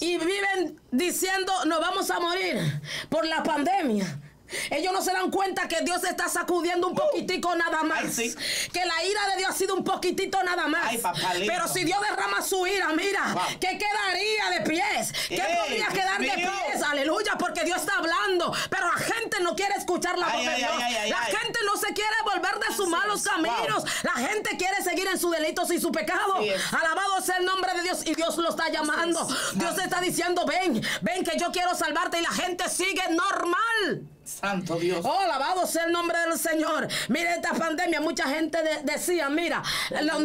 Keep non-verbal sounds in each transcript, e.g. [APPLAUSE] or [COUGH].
Y viven diciendo, nos vamos a morir por la pandemia. Ellos no se dan cuenta que Dios está sacudiendo un poquitico nada más. Que la ira de Dios ha sido un poquitito nada más. Pero si Dios derrama su ira, mira, ¿qué quedaría de pies? ¿Qué podría quedar de pies? Aleluya, porque Dios está hablando. Pero la gente no quiere escuchar la voz de Dios. la gente no se quiere volver de sus malos caminos. La gente quiere seguir en sus delitos y su pecado. Alabado sea el nombre de Dios. Y Dios lo está llamando. Dios está diciendo, ven, ven que yo quiero salvarte. Y la gente sigue normal. Santo Dios. Oh, alabado sea el nombre del Señor. Mire esta pandemia, mucha gente decía, mira,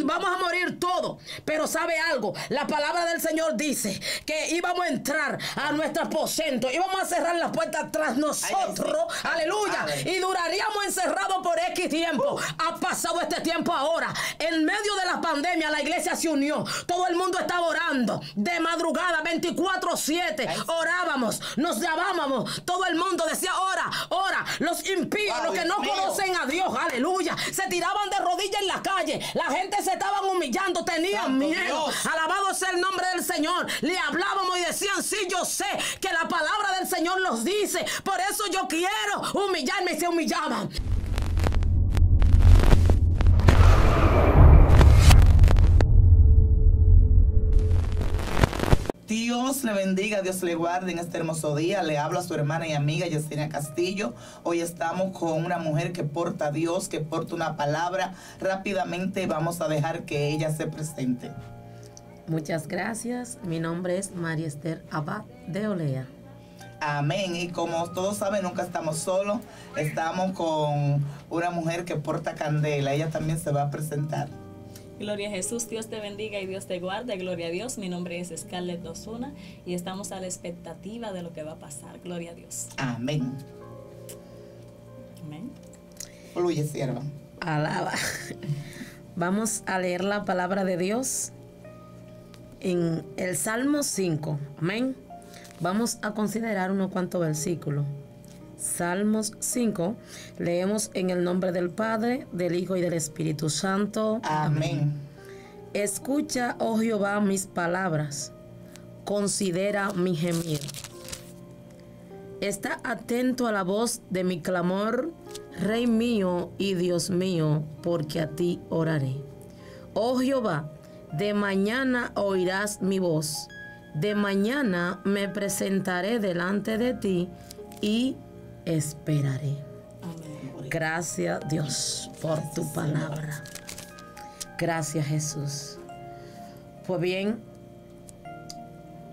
vamos a morir todos. Pero sabe algo, la palabra del Señor dice que íbamos a entrar a nuestro aposento, íbamos a cerrar las puertas tras nosotros. aleluya. Y duraríamos encerrados por X tiempo. Ha pasado este tiempo ahora. En medio de la pandemia, la iglesia se unió. Todo el mundo estaba orando. De madrugada, 24-7. Orábamos, nos llamábamos. Todo el mundo decía, ora, Ahora, los impíos, los que no conocen a Dios, aleluya, se tiraban de rodillas en la calle. La gente se estaban humillando, tenían miedo. Alabado sea el nombre del Señor. Le hablábamos y decían, sí, yo sé que la palabra del Señor los dice. Por eso yo quiero humillarme y se humillaban. Dios le bendiga, Dios le guarde en este hermoso día. Le hablo a su hermana y amiga Yesenia Castillo. Hoy estamos con una mujer que porta a Dios, que porta una palabra. Rápidamente vamos a dejar que ella se presente. Muchas gracias. Mi nombre es María Esther Abad de Olea. Amén. Y como todos saben, nunca estamos solos. Estamos con una mujer que porta candela. Ella también se va a presentar. Gloria a Jesús, Dios te bendiga y Dios te guarde. Gloria a Dios. Mi nombre es Scarlett Dosuna y estamos a la expectativa de lo que va a pasar. Gloria a Dios. Amén. Amén. Fluye, sierva. Alaba. Vamos a leer la palabra de Dios en el Salmo 5. Amén. Vamos a considerar unos cuantos versículos. Salmos 5, leemos en el nombre del Padre, del Hijo y del Espíritu Santo. Amén. Escucha, oh Jehová, mis palabras, considera mi gemir. Está atento a la voz de mi clamor, Rey mío y Dios mío, porque a ti oraré. Oh Jehová, de mañana oirás mi voz, de mañana me presentaré delante de ti y esperaré. Gracias Dios por tu palabra. Gracias Jesús. Pues bien,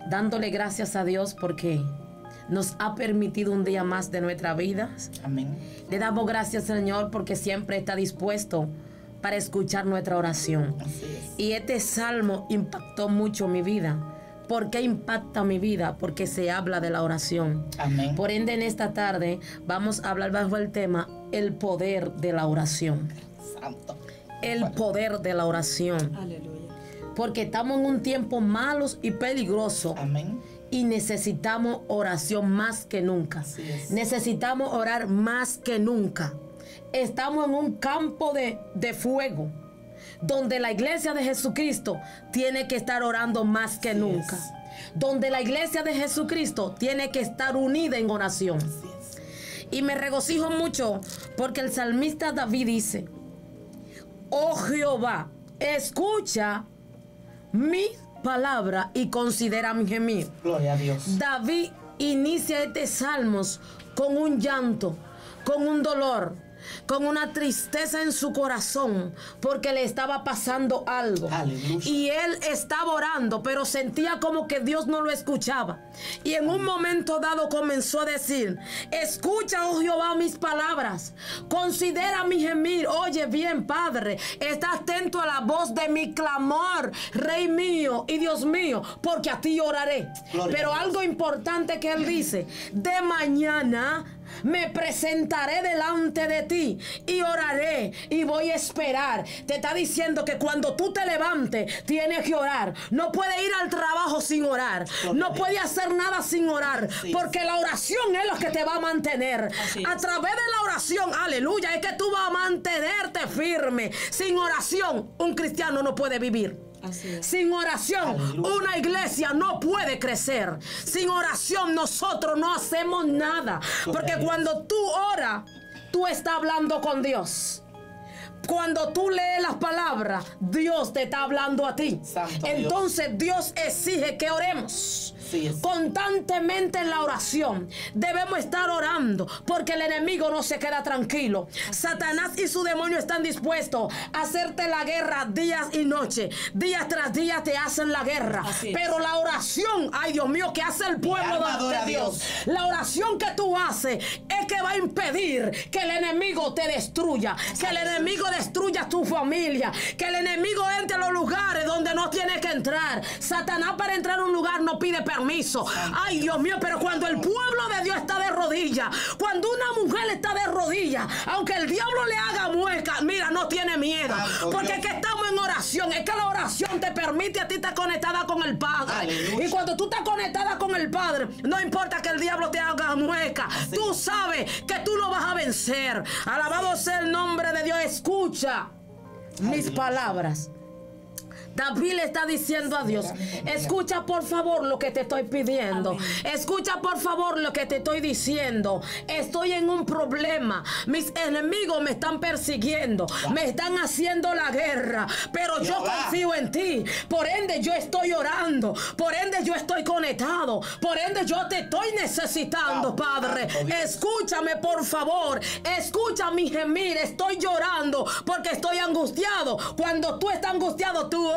dándole gracias a Dios porque nos ha permitido un día más de nuestra vida. Amén. Le damos gracias Señor porque siempre está dispuesto para escuchar nuestra oración. Y este salmo impactó mucho mi vida ¿Por qué impacta mi vida? Porque se habla de la oración. Amén. Por ende, en esta tarde vamos a hablar bajo el tema el poder de la oración. Santo. El poder de la oración. Aleluya. Porque estamos en un tiempo malos y peligroso. Amén. Y necesitamos oración más que nunca. Necesitamos orar más que nunca. Estamos en un campo de, de fuego donde la iglesia de Jesucristo tiene que estar orando más que nunca. Donde la iglesia de Jesucristo tiene que estar unida en oración. Y me regocijo mucho porque el salmista David dice, oh Jehová, escucha mi palabra y considera mi gemir. Gloria a Dios. David inicia este salmos con un llanto, con un dolor con una tristeza en su corazón porque le estaba pasando algo. Y él estaba orando, pero sentía como que Dios no lo escuchaba. Y en un momento dado comenzó a decir, escucha, oh Jehová, mis palabras, considera mi gemir, oye bien, Padre, está atento a la voz de mi clamor, Rey mío y Dios mío, porque a ti oraré. pero algo importante que él dice, de mañana me presentaré delante de ti y oraré y voy a esperar. Te está diciendo que cuando tú te levantes, tienes que orar. No puede ir al trabajo sin orar. No puede hacer nada sin orar. Porque la oración es lo que te va a mantener. A través de la oración, aleluya, es que tú vas a mantenerte firme. Sin oración, un cristiano no puede vivir. Sin oración, una iglesia no puede crecer. Sin oración, nosotros no hacemos nada. Porque cuando tú oras, tú estás hablando con Dios. Cuando tú lees las palabras, Dios te está hablando a ti. Entonces Dios. Dios exige que oremos. Constantemente en la oración debemos estar orando porque el enemigo no se queda tranquilo. Satanás y su demonio están dispuestos a hacerte la guerra días y noches. Día tras día te hacen la guerra. Pero la oración, ay Dios mío, que hace el pueblo de, Dios. La oración que tú haces es que va a impedir que el enemigo te destruya. Que el enemigo destruya tu familia. Que el enemigo entre a los lugares donde no tiene que entrar. Satanás para entrar a un lugar no pide perdón Ay, Dios mío, pero cuando el pueblo de Dios está de rodillas, cuando una mujer está de rodillas, aunque el diablo le haga mueca, mira, no tiene miedo. porque es que estamos en oración. Es que la oración te permite a ti estar conectada con el Padre. Y cuando tú estás conectada con el Padre, no importa que el diablo te haga mueca. Tú sabes que tú lo vas a vencer. Alabado sea el nombre de Dios. Escucha mis palabras. David le está diciendo a Dios, escucha por favor lo que te estoy pidiendo. Escucha por favor lo que te estoy diciendo. Estoy en un problema. Mis enemigos me están persiguiendo. Me están haciendo la guerra. Pero yo confío en ti. Por ende yo estoy orando. Por ende yo estoy conectado. Por ende yo te estoy necesitando, Padre. Escúchame por favor. Escucha mi gemir. Estoy llorando porque estoy angustiado. Cuando tú estás angustiado, tú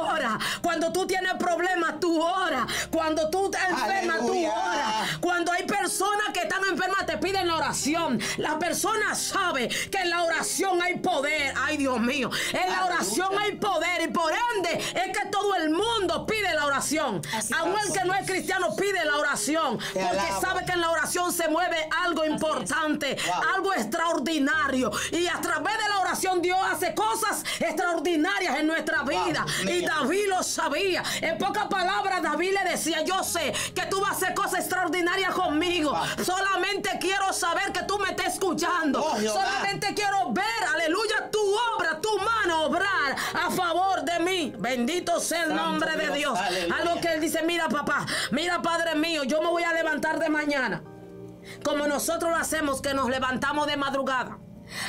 cuando tú tienes problemas, tú oras. Cuando tú te enfermas, tú oras. Cuando hay personas que están enfermas, te piden la oración. La persona sabe que en la oración hay poder. Ay, Dios mío. En la oración hay poder. Y por ende es que todo el mundo pide la oración. Aún el que no es cristiano pide la oración. Porque sabe que en la oración se mueve algo importante. Algo extraordinario. Y a través de la oración Dios hace cosas extraordinarias en nuestra vida. Y David lo sabía. En pocas palabras, David le decía, yo sé que tú vas a hacer cosas extraordinarias conmigo. Solamente quiero saber que tú me estás escuchando. Oh, Solamente quiero ver, aleluya, tu obra, tu mano obrar a favor de mí. Bendito sea el nombre de Dios. A lo que él dice, mira papá, mira Padre mío, yo me voy a levantar de mañana. Como nosotros lo hacemos, que nos levantamos de madrugada.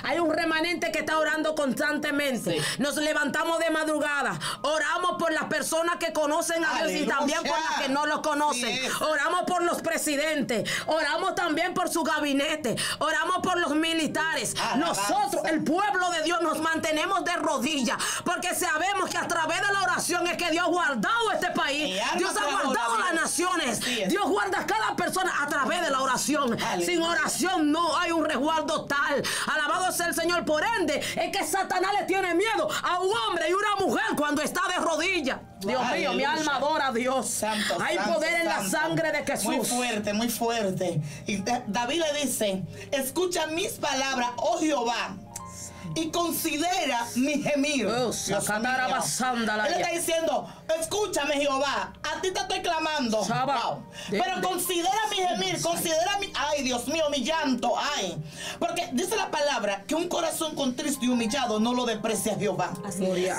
Hay un remanente que está orando constantemente. Nos levantamos de madrugada. Oramos por las personas que conocen a Dios y también por las que no lo conocen. Oramos por los presidentes. Oramos también por su gabinete. Oramos por los militares. Nosotros, el pueblo de Dios, nos mantenemos de rodillas. Porque sabemos que a través de la oración es que Dios ha guardado este país. Dios ha guardado las naciones. Dios guarda a cada persona a través de la oración. Sin oración no hay un resguardo tal. Alabado sea el Señor. Por ende, es que Satanás le tiene miedo a un hombre y una mujer cuando está de rodillas. Dios mío, mi alma adora a Dios. Hay poder en la sangre de Jesús. Muy fuerte, muy fuerte. Y David le dice, escucha mis palabras, oh Jehová y considera mi gemir. Oh, Él está diciendo, escúchame Jehová, a ti te estoy clamando. Pero considera mi gemir, considera mi, ay Dios mío, mi llanto, ay. Porque dice la palabra que un corazón contristo y humillado no lo deprecia Jehová.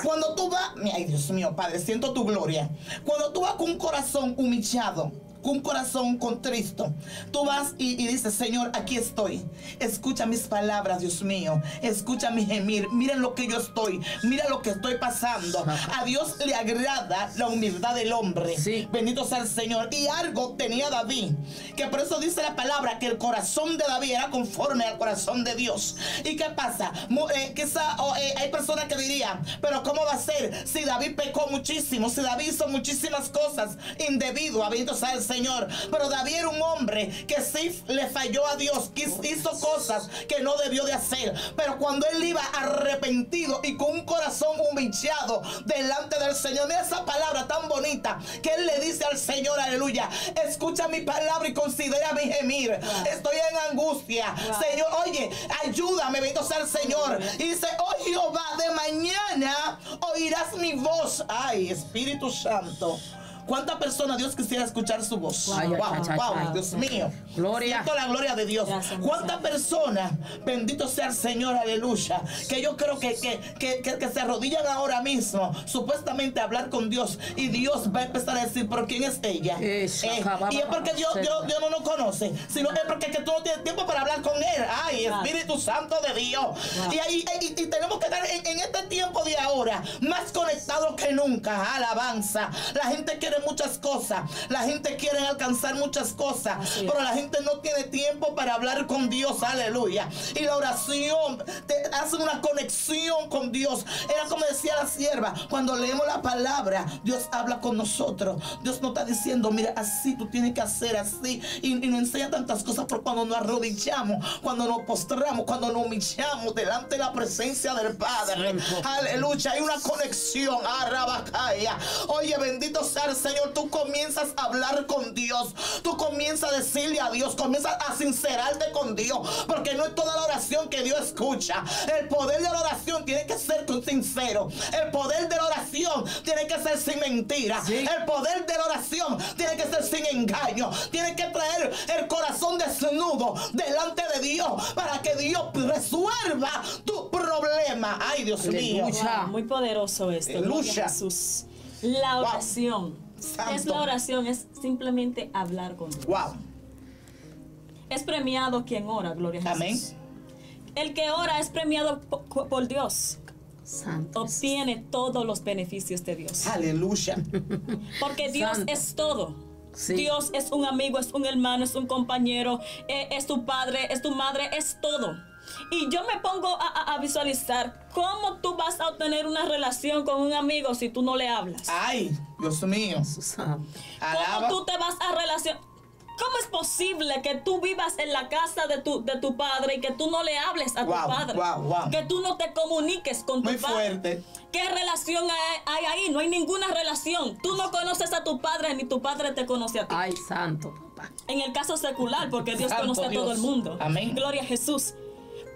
Cuando tú vas, ay Dios mío, Padre, siento tu gloria. Cuando tú vas con un corazón humillado, un corazón contristo, tú vas y, dices, Señor, aquí estoy. Escucha mis palabras, Dios mío. Escucha mi gemir. Miren lo que yo estoy. Mira lo que estoy pasando. A Dios le agrada la humildad del hombre. Bendito sea el Señor. Y algo tenía David. Que por eso dice la palabra que el corazón de David era conforme al corazón de Dios. ¿Y qué pasa? Eh, eh, hay personas que dirían, pero ¿cómo va a ser si David pecó muchísimo? Si David hizo muchísimas cosas indebido. Bendito sea el Señor. Señor. Pero David era un hombre que sí le falló a Dios, que hizo cosas que no debió de hacer. Pero cuando él iba arrepentido y con un corazón humillado delante del Señor, mira esa palabra tan bonita que él le dice al Señor, aleluya, escucha mi palabra y considera mi gemir. Estoy en angustia. Señor, oye, ayúdame, bendito sea el Señor. Y dice, oh Jehová, de mañana oirás mi voz. Ay, Espíritu Santo. ¿Cuántas personas Dios quisiera escuchar su voz? Wow, wow. Dios mío. Gloria. Siento la gloria de Dios. ¿Cuántas personas, bendito sea el Señor, aleluya, que yo creo que, que, que, que- se arrodillan ahora mismo, supuestamente a hablar con Dios, y Dios va a empezar a decir, ¿pero quién es ella? Eh, y es porque Dios, Dios, Dios no nos conoce, sino es porque que tú no tienes tiempo para hablar con Él. Ay. Espíritu Santo de Dios. Y, ahí- y- y tenemos que estar en, en este tiempo de ahora más conectados que nunca. Alabanza. La gente quiere muchas cosas. La gente quiere alcanzar muchas cosas. Es. Pero la gente no tiene tiempo para hablar con Dios. Aleluya. Y la oración te hace una conexión con Dios. Era como decía la sierva. Cuando leemos la palabra, Dios habla con nosotros. Dios nos está diciendo, mira, así tú tienes que hacer así. Y, y nos enseña tantas cosas. Pero cuando nos arrodillamos, cuando nos postramos, cuando nos humillamos delante de la presencia del Padre. Aleluya. Hay una conexión. Oye, bendito sea el Señor. Tú comienzas a hablar con Dios. Tú comienzas a decirle a Dios. Comienzas a sincerarte con Dios. Porque no es toda la oración que Dios escucha. El poder de la oración tiene que ser sincero. El poder de la oración tiene que ser sin mentira. El poder de la oración tiene que ser sin engaño. Tiene que traer el corazón desnudo delante de Dios para que Dios resuelva tu problema. Ay, Dios mío. Aleluya. Wow, muy poderoso esto. Jesús. La Wow. oración. Santo. Es la oración, es simplemente hablar con Dios. Wow. Es premiado quien ora, gloria a Jesús. Amén. El que ora es premiado po- por, Dios. Santo. Obtiene todos los beneficios de Dios. Aleluya. Porque Dios Santo. es todo. Sí. Dios es un amigo, es un hermano, es un compañero, eh, es tu padre, es tu madre, es todo. Y yo me pongo a, a- a visualizar cómo tú vas a obtener una relación con un amigo si tú no le hablas. Ay, Dios mío. Alaba. ¿Cómo tú te vas a relacionar? ¿Cómo es posible que tú vivas en la casa de tu, de tu padre y que tú no le hables a Wow, tu padre? wow, wow. Que tú no te comuniques con Muy tu padre. fuerte. ¿Qué relación hay, hay ahí? No hay ninguna relación. Tú no conoces a tu padre ni tu padre te conoce a ti. Ay, santo, papá. En el caso secular, porque Dios Santo conoce a todo el mundo. Amén. Gloria a Jesús.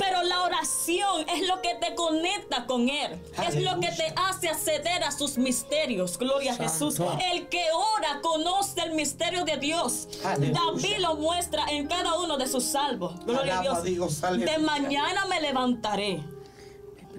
Pero la oración es lo que te conecta con Él. Es lo que te hace acceder a sus misterios. Gloria a. Jesús. El que ora conoce el misterio de Dios. Aleluya. David lo muestra en cada uno de sus salvos. Gloria Alaba a Dios. De mañana me levantaré.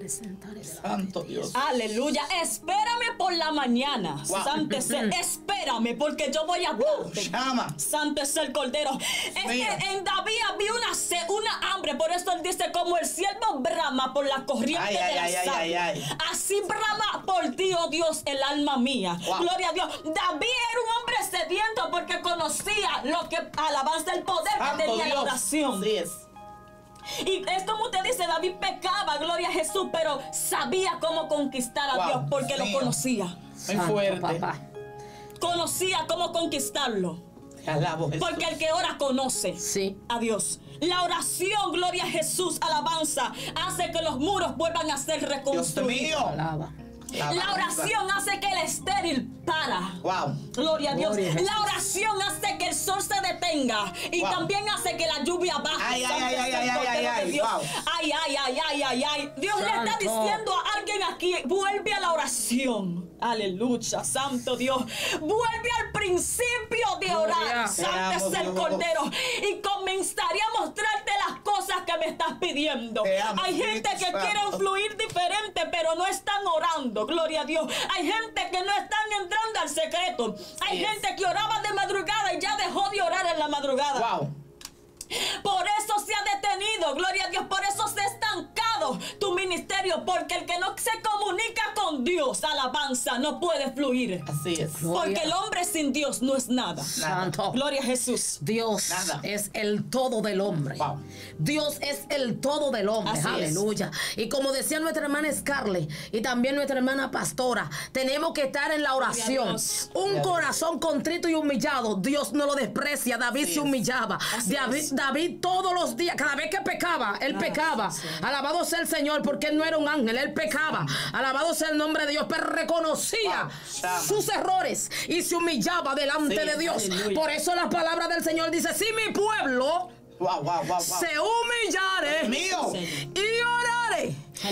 Presentaré. Santo Dios. Aleluya. Espérame por la mañana. Wow. Santo es el- Espérame porque yo voy a darte. Llama. Santo es el Cordero. Es que en David había una sed, una hambre. Por eso él dice, como el siervo brama por la corriente Ay, ay, de la ay, ay, sal. ay, ay. Así brama por ti, oh Dios, el alma mía. Wow. Gloria a Dios. David era un hombre sediento porque conocía lo que alabanza el poder que Santo tenía la oración. Así es. Y es como usted dice, David pecaba, gloria a Jesús, pero sabía cómo conquistar a Wow, Dios porque Dios lo mío. conocía. Muy Santo, fuerte. papá. Conocía cómo conquistarlo. Alabo, Jesús. Porque el que ora conoce Sí. a Dios. La oración, gloria a Jesús, alabanza, hace que los muros vuelvan a ser Dios reconstruidos. mío. Alaba. La oración hace que el estéril para. Wow. Gloria a Dios. Gloria. La oración hace que el sol se detenga y Wow. también hace que la lluvia baje. Ay, ay, ay, ay, ay, ay, Dios. wow. ay, ay, ay, ay, ay, ay. Dios le está diciendo a alguien aquí, vuelve a la oración. Aleluya, Santo Dios. Vuelve al principio de orar. Santo es el. Cordero. Y comenzaré a mostrarte las cosas que me estás pidiendo. Amo, Hay gente que quiere fluir diferente, pero no están orando. Gloria a Dios. Hay gente que no están entrando al secreto. Hay Yes. gente que oraba de madrugada y ya dejó de orar en la madrugada. Wow. Por eso se ha detenido, gloria a Dios, por eso tu ministerio, porque el que no se comunica con Dios, alabanza, no puede fluir. Así es. Gloria. Porque el hombre sin Dios no es nada. Santo. Gloria a Jesús. Dios Nada. es el todo del hombre. Wow. Dios es el todo del hombre. Así es. Aleluya. Y como decía nuestra hermana Scarlett y también nuestra hermana Pastora, tenemos que estar en la oración. Un corazón contrito y humillado. Dios no lo desprecia. David Así se humillaba. David, todos los días, cada vez que pecaba, él Ah, pecaba. sí. Alabado sea el Señor porque él no era un ángel, él pecaba. Alabado sea el nombre de Dios, pero reconocía sus errores y se humillaba delante Sí, de Dios. aleluya. Por eso la palabra del Señor dice, si mi pueblo Wow, wow, wow, wow. se humillare.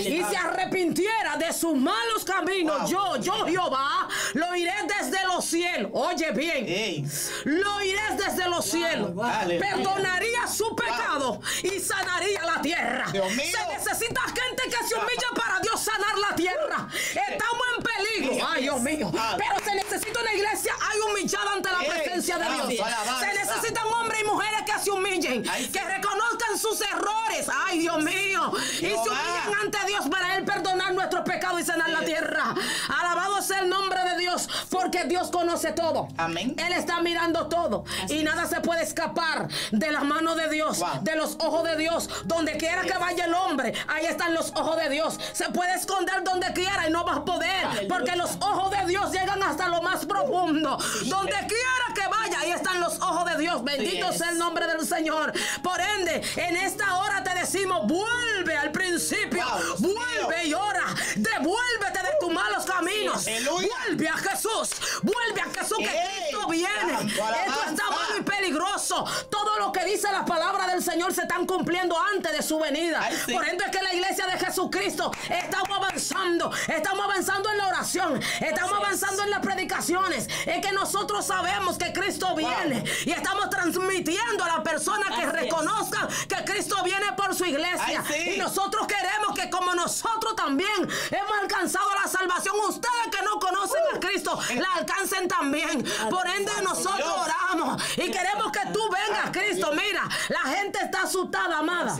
Y se arrepintiera de sus malos caminos, yo, yo Jehová, lo iré desde los cielos. Oye bien, lo iré desde los cielos. Perdonaría su pecado y sanaría la tierra. Se necesita gente que se humille para Dios sanar la tierra. Estamos en peligro. Ay, Dios mío. Pero se necesita una iglesia hay humillada ante la presencia de Dios. Se necesitan hombres y mujeres que se humillen, que reconozcan sus errores. Ay, Dios mío. Y se humillen ante Dios para Él perdonar nuestros pecados y sanar la tierra. Alabado sea el nombre de Dios, porque Dios conoce todo. Amén. Él está mirando todo. y nada se puede escapar de la mano de Dios, de los ojos de Dios. Donde quiera que vaya el hombre, ahí están los ojos de Dios. Se puede esconder donde quiera y no va a poder, porque los ojos de Dios llegan hasta lo más profundo. Donde quiera que vaya, ahí están los ojos de Dios. Bendito sea el nombre del Señor. Por ende, en esta hora te decimos, vuelve al principio, vuelve y ora, devuélvete de tus malos caminos. Vuelve a Jesús, vuelve a Jesús que Cristo viene. Esto está malo y peligroso. Todo lo que dice la palabra del Señor se están cumpliendo antes de su venida. Por ende es que la iglesia de Jesucristo estamos avanzando, estamos avanzando en la oración, estamos avanzando en las predicaciones. Es que nosotros sabemos que Cristo viene y estamos transmitiendo a la persona que reconozcan que Cristo viene por su iglesia. Y nosotros queremos que como nosotros también hemos alcanzado la salvación, ustedes que no conocen a Cristo la alcancen también. Por ende nosotros oramos y queremos que tú vengas, Cristo. Mira, la gente está asustada, amada.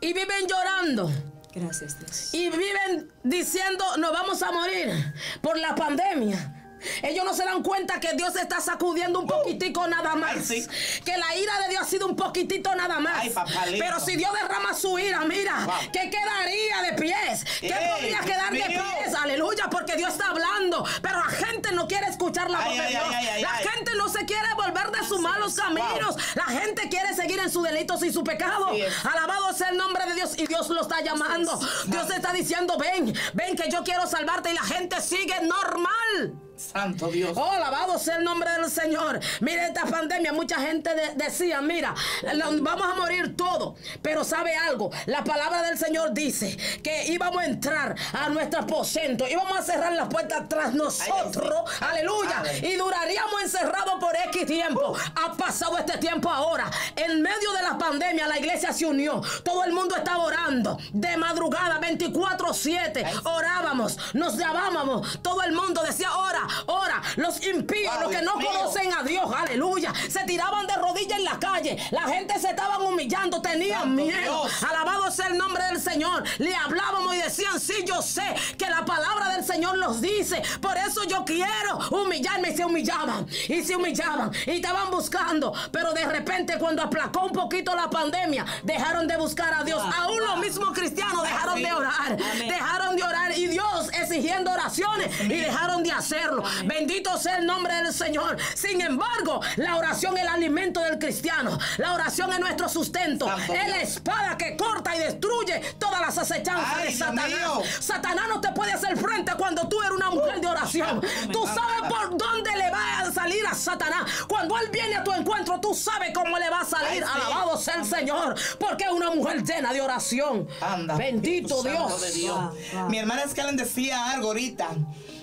Y viven llorando. Gracias, Y viven diciendo, nos vamos a morir por la pandemia. Ellos no se dan cuenta que Dios está sacudiendo un poquitico nada más. Que la ira de Dios ha sido un poquitito nada más. Pero si Dios derrama su ira, mira, ¿qué quedaría de pies? ¿Qué podría quedar de pies? Aleluya, porque Dios está hablando. Pero la gente no quiere escuchar la voz de Dios. la gente no se quiere volver de sus malos caminos. La gente quiere seguir en sus delitos y su pecado. Alabado sea el nombre de Dios. Y Dios lo está llamando. Dios está diciendo, ven, ven que yo quiero salvarte. Y la gente sigue normal. Santo Dios. Oh, alabado sea el nombre del Señor. Mire esta pandemia, mucha gente decía, mira, vamos a morir todos. Pero sabe algo, la palabra del Señor dice que íbamos a entrar a nuestro aposento, íbamos a cerrar las puertas tras nosotros. Aleluya. Y duraríamos encerrados por X tiempo. Ha pasado este tiempo ahora. En medio de la pandemia, la iglesia se unió. Todo el mundo estaba orando. De madrugada, 24-7. Orábamos, nos llamábamos. Todo el mundo decía, ora, Ahora, los impíos, los que no conocen a Dios, aleluya, se tiraban de rodillas en la calle. La gente se estaban humillando, tenían miedo. Alabado sea el nombre del Señor. Le hablábamos y decían, sí, yo sé que la palabra del Señor los dice. Por eso yo quiero humillarme. Y se humillaban, y se humillaban, y estaban buscando. Pero de repente, cuando aplacó un poquito la pandemia, dejaron de buscar a Dios. Aún los mismos cristianos dejaron de orar. Dejaron de orar. Y Dios exigiendo oraciones y dejaron de hacerlo. Bendito sea el nombre del Señor. Sin embargo, la oración es el alimento del cristiano. La oración es nuestro sustento. es la espada que corta y destruye todas las acechanzas de Satanás. Satanás no te puede hacer frente cuando tú eres una mujer de oración. Tú sabes por dónde le va a salir a Satanás. Cuando él viene a tu encuentro, tú sabes cómo le va a salir. Alabado sea el Señor. Porque es una mujer llena de oración. Bendito Dios. Mi hermana Escalen decía algo ahorita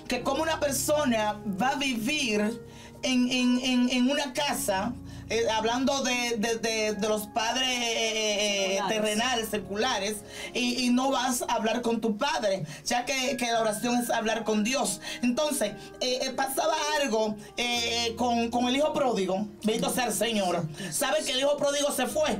que como una persona va a vivir en, una casa, eh, hablando de, los padres eh, terrenales, seculares, y, no vas a hablar con tu padre, ya que, la oración es hablar con Dios. Entonces, eh, pasaba algo con, con, el hijo pródigo, bendito sea el Señor. ¿Sabe que el hijo pródigo se fue?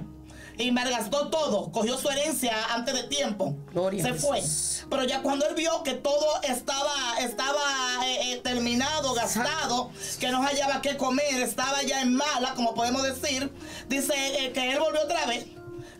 Y malgastó todo, cogió su herencia antes de tiempo, se fue. Pero ya cuando él vio que todo estaba, estaba eh, eh, terminado, gastado, que no hallaba qué comer, estaba ya en mala, como podemos decir, dice eh, que él volvió otra vez.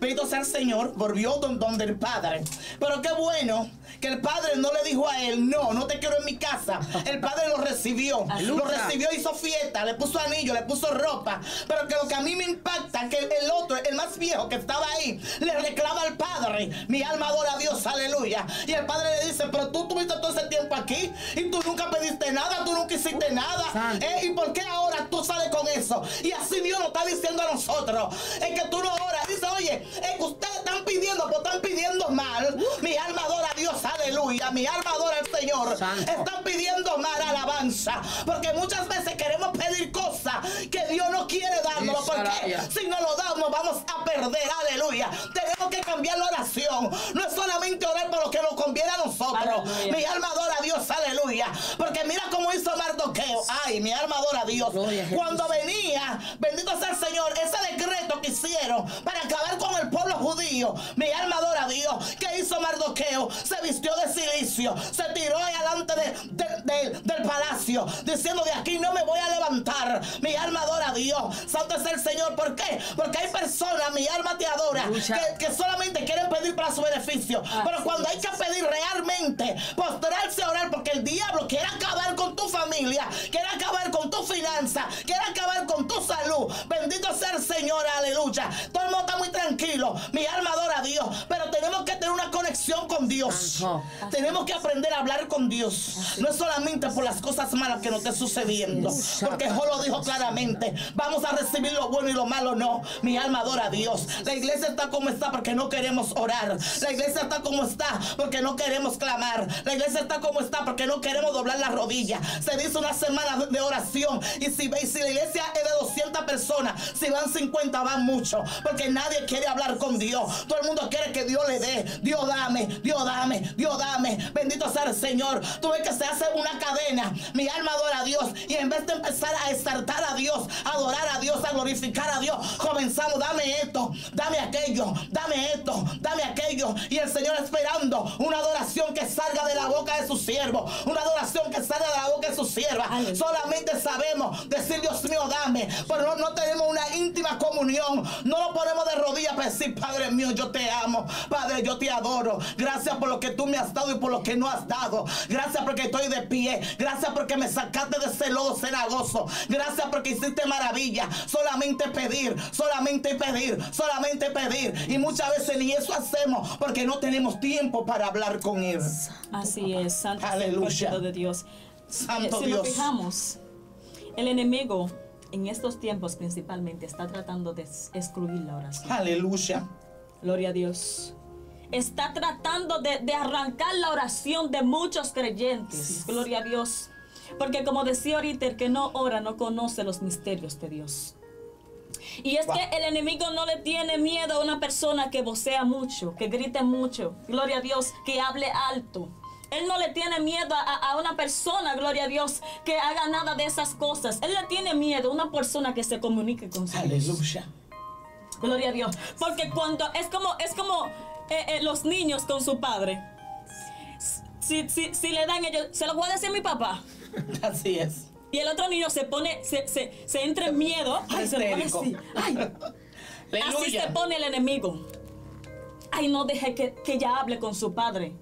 Bendito sea el Señor, volvió donde el Padre. Pero qué bueno que el padre no le dijo a él, no, no te quiero en mi casa. El padre lo recibió, [LAUGHS] lo recibió, hizo fiesta, le puso anillo, le puso ropa. Pero que lo que a mí me impacta, que el otro, el más viejo que estaba ahí, le reclama al padre, mi alma adora a Dios, aleluya. Y el padre le dice, pero tú tuviste todo ese tiempo aquí y tú nunca pediste nada, tú nunca hiciste nada. ¿Eh? ¿Y por qué ahora tú sales con eso? Y así Dios nos está diciendo a nosotros, es que tú no oras. Dice, oye, es que ustedes están pidiendo, pues están pidiendo mal. Mi alma adora a Dios, aleluya. Mi alma adora al Señor. Están pidiendo mal alabanza. Porque muchas veces queremos pedir cosas que Dios no quiere darnos. Porque si no lo damos, vamos a perder, aleluya. Tenemos que cambiar la oración. No es solamente orar por lo que nos conviene a nosotros. Mi alma adora a Dios, aleluya. Porque mira cómo hizo Mardoqueo. Ay, mi alma adora a Dios. Cuando venía, bendito sea el Señor, ese decreto que hicieron para acabar con judío. Mi alma adora a Dios. ¿Qué hizo Mardoqueo? Se vistió de silicio. Se tiró ahí delante del palacio. Diciendo de aquí no me voy a levantar. Mi alma adora a Dios. Santo es el Señor. ¿Por qué? Porque hay personas, mi alma te adora, que, solamente quieren pedir para su beneficio. Ah, Pero cuando hay que pedir realmente, postrarse a orar, porque el diablo quiere acabar con tu familia, quiere acabar con tu finanza, quiere acabar con tu salud. Bendito sea el Señor, aleluya. Todo el mundo está muy tranquilo. Mi alma adora a Dios. Pero tenemos que tener una conexión con Dios. Tenemos que aprender a hablar con Dios. No es solamente por las cosas malas que nos esté sucediendo. Porque Job lo dijo claramente. Vamos a recibir lo bueno y lo malo no. Mi alma adora a Dios. La iglesia está como está porque no queremos orar. La iglesia está como está porque no queremos clamar. La iglesia está como está porque no queremos doblar la rodilla. Se dice una semana de oración. Y si, veis si la iglesia es de 200 personas, si van 50 van mucho. Porque nadie quiere hablar con Dios. Todo el mundo quiere que Dios le dé. Dios dame, Dios dame, Dios dame. Bendito sea el Señor. Tú ves que se hace una cadena. Mi alma adora a Dios. Y en vez de empezar a exaltar a Dios, a adorar a Dios, a glorificar a Dios, comenzamos, dame esto, dame aquello, dame esto, dame aquello. Y el Señor esperando una adoración que salga de la boca de su siervo. Una adoración que salga de la boca de su sierva. Solamente sabemos decir, Dios mío, dame. Pero no, tenemos una íntima comunión. No lo ponemos de rodillas para decir, Padre mío, yo te amo. Padre, yo te adoro. Gracias por lo que tú me has dado y por lo que no has dado. Gracias porque estoy de pie. Gracias porque me sacaste de ese lodo cenagoso. Gracias porque hiciste maravilla. Solamente pedir, solamente pedir, solamente pedir. Y muchas veces ni eso hacemos porque no tenemos tiempo para hablar con Él. Así es, Santo Aleluya. de Dios. Santo si Dios. Nos fijamos, el enemigo en estos tiempos principalmente está tratando de excluir la oración. Aleluya. Gloria a Dios. Está tratando de, arrancar la oración de muchos creyentes. Gloria a Dios. Porque como decía ahorita, el que no ora no conoce los misterios de Dios. Y es que el enemigo no le tiene miedo a una persona que vocea mucho, que grite mucho, gloria a Dios, que hable alto. Él no le tiene miedo a, una persona, gloria a Dios, que haga nada de esas cosas. Él le tiene miedo a una persona que se comunique con su Aleluya. Gloria a Dios. Porque cuando es como, es como eh, eh, los niños con su padre. Si, si, si le dan ellos, se lo voy a decir a mi papá. [LAUGHS] Así es. Y el otro niño se pone, se, se, se entra en miedo. [LAUGHS] Ay, se así. así se pone el enemigo. Ay, no deje que, que ella hable con su padre.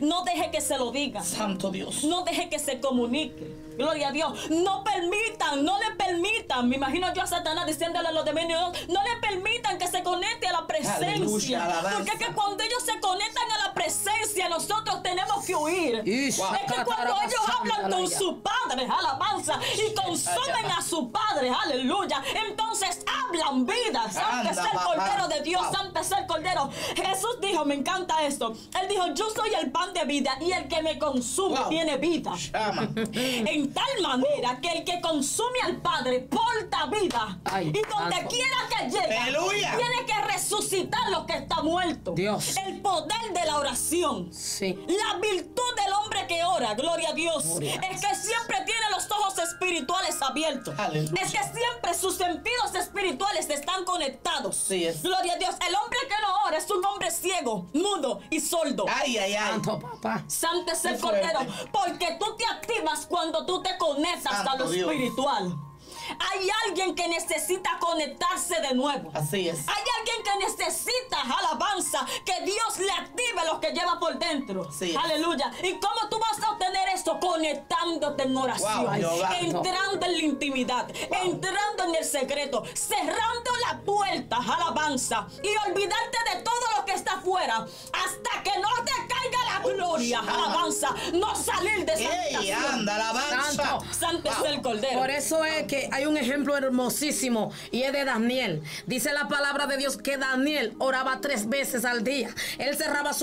No deje que se lo diga. Santo Dios. No deje que se comunique. Gloria a Dios. No permitan, no le permitan. Me imagino yo a Satanás diciéndole a los demonios, no le permitan que se conecte a la presencia. Porque es que cuando ellos se conectan a la presencia, nosotros tenemos que huir. Es que cuando ellos hablan con su Padre, alabanza, y consumen a su Padre, aleluya, entonces hablan vida. Santo es el Cordero de Dios, santo es el Cordero. Jesús dijo, me encanta esto. Él dijo, yo soy el pan de vida y el que me consume tiene vida. En tal manera que el que consume al Padre porta vida. y donde quiera que llegue, tiene que resucitar lo que está muerto. Dios. El poder de la oración. La virtud del hombre que ora, gloria a Dios, es que siempre tiene espirituales abiertos. Es que siempre sus sentidos espirituales están conectados. Gloria a Dios. El hombre que no ora es un hombre ciego, mudo y sordo. Ay, ay, ay. Santo papá. Santo es el Cordero. Porque tú te activas cuando tú te conectas a lo espiritual. Hay alguien que necesita conectarse de nuevo. Así es. Hay alguien que necesitas alabanza, que Dios le active lo que lleva por dentro. Sí. Aleluya. ¿Y cómo tú vas a obtener esto? Conectándote en oración, Wow, entrando en la intimidad, entrando en el secreto, cerrando la puerta, alabanza, y olvidarte de todo lo que está afuera, hasta que no te caiga la gloria, alabanza, no salir de esa ¡Ey, anda, alabanza! Santo. Santo es el Cordero. Por eso es que hay un ejemplo hermosísimo y es de Daniel. Dice la palabra de Dios que Daniel oraba tres veces al día. Él cerraba su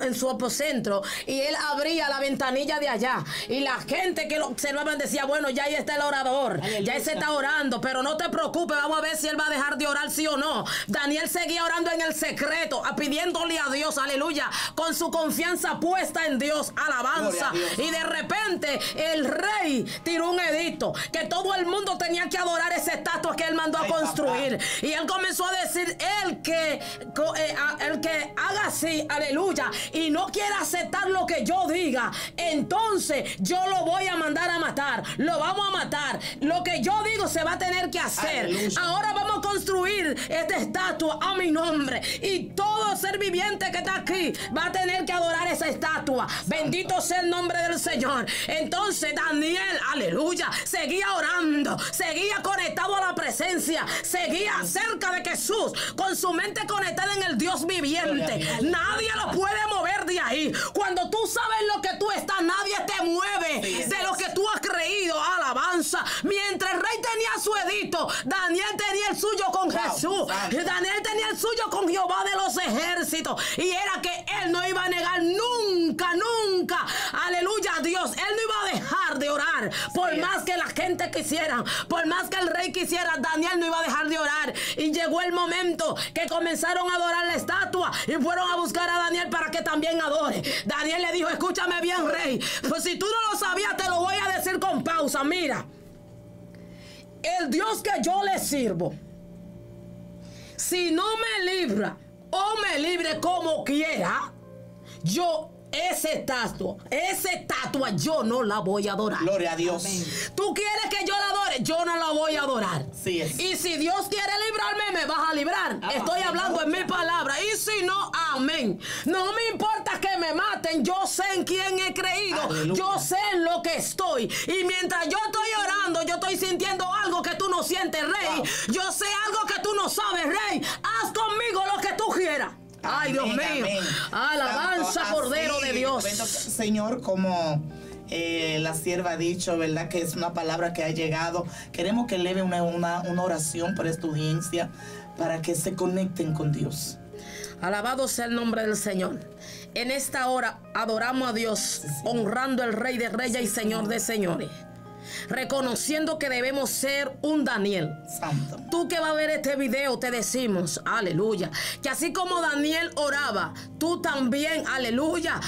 en su apocentro y él abría la ventanilla de allá. Y la gente que lo observaban decía, bueno, ya ahí está el orador, ya ese está orando, pero no te preocupes, vamos a ver si él va a dejar de orar sí o no. Daniel seguía orando en el secreto, pidiéndole a Dios, aleluya, con su confianza puesta en Dios, alabanza. Dios. Y de repente el rey tiró un edicto que todo el mundo tenía que adorar esa estatua que él mandó a construir. Y él comenzó a decir, el que, eh, el que haga así, aleluya, y no quiera aceptar lo que yo diga, entonces yo lo voy a mandar a matar. Lo vamos a matar. Lo que yo digo se va a tener que hacer. Aleluya. Ahora vamos a construir esta estatua a mi nombre. Y todo ser viviente que está aquí va a tener que adorar esa estatua. Bendito sea el nombre del Señor. Entonces Daniel, aleluya, seguía orando, seguía conectado a la presencia, seguía cerca de Jesús, con su mente conectada en el Dios viviente. Nadie lo puede mover de ahí. Cuando tú sabes lo que tú estás, nadie te mueve de lo que tú has creído. Alabanza. Mientras el rey tenía su edicto, Daniel tenía el suyo con Jesús. Daniel tenía el suyo con Jehová de los ejércitos. Y era que él no iba a negar nunca, nunca. Aleluya a Dios. Él no iba a orar. Por Sí. más que la gente quisiera, por más que el rey quisiera, Daniel no iba a dejar de orar. Y llegó el momento que comenzaron a adorar la estatua y fueron a buscar a Daniel para que también adore. Daniel le dijo, escúchame bien, rey. Pues si tú no lo sabías, te lo voy a decir con pausa. Mira, el Dios que yo le sirvo, si no me libra o me libre como quiera, yo esa estatua, esa estatua yo no la voy a adorar. Gloria a Dios. Tú quieres que yo la adore, yo no la voy a adorar. Sí es. Y si Dios quiere librarme, me vas a librar. Estoy hablando en mi palabra. Y si no, amén. No me importa que me maten, yo sé en quién he creído. Aleluya. Yo sé en lo que estoy. Y mientras yo estoy orando, yo estoy sintiendo algo que tú no sientes, rey. Wow. Yo sé algo que tú no sabes, rey. Haz conmigo lo que tú quieras. Ay, Dios Amén, mío. amén. Alabanza, Santo, Cordero así, de Dios. Señor, como eh, la sierva ha dicho, ¿verdad? Que es una palabra que ha llegado. Queremos que eleve una, una, una oración por esta audiencia para que se conecten con Dios. Alabado sea el nombre del Señor. En esta hora adoramos a Dios, honrando al Rey de Reyes y Señor de Señores. Reconociendo que debemos ser un Daniel. Santo. Tú que vas a ver este video, te decimos, aleluya, que así como Daniel oraba, tú también, aleluya,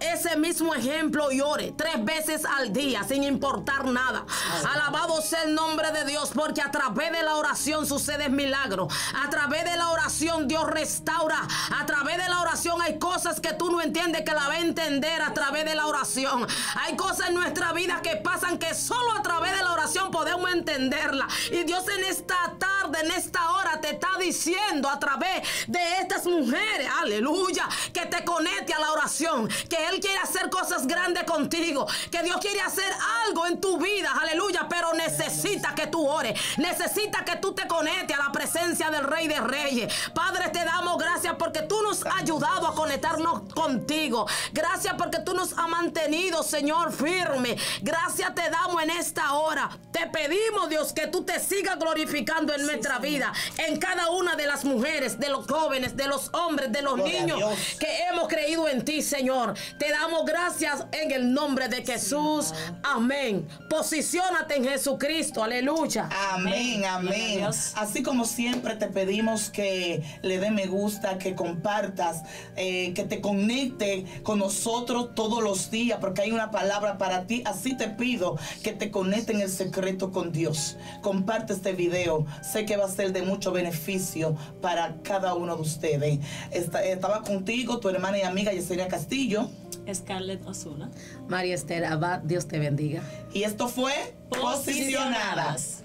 ese mismo ejemplo y ore tres veces al día, sin importar nada. Alabado sea el nombre de Dios, porque a través de la oración sucede milagro. A través de la oración Dios restaura. A través de la oración hay cosas que tú no entiendes que la va a entender a través de la oración. Hay cosas en nuestra vida que pasan que solo a través de la oración podemos entenderla. Y Dios en esta tarde, en esta hora, te está diciendo a través de estas mujeres, aleluya, que te conecte a la oración, que Él quiere hacer cosas grandes contigo, que Dios quiere hacer algo en tu vida, aleluya, pero necesita que tú ores, necesita que tú te conectes a la presencia del Rey de Reyes. Padre, te damos gracias porque tú nos has ayudado a conectarnos contigo. Gracias porque tú nos has mantenido, Señor, firme. Gracias te damos en esta hora. Te pedimos, Dios, que tú te sigas glorificando en nuestra vida, en cada una de las mujeres, de los jóvenes, de los hombres, de los Gloria niños que hemos creído en ti, Señor. Te damos gracias en el nombre de Jesús. Amén. Posiciónate en Jesucristo. Aleluya. Amén, Amén. Así como siempre te pedimos que le dé me gusta, que compartas, eh, que te conecte con nosotros todos los días, porque hay una palabra para ti. Así te pido que te conecte en el secreto con Dios. Comparte este video. Sé que va a ser de mucho beneficio para cada uno de ustedes. Esta- estaba contigo tu hermana y amiga Yesenia Castillo. Scarlett Osuna. María Esther Abad, Dios te bendiga. Y esto fue Posicionadas.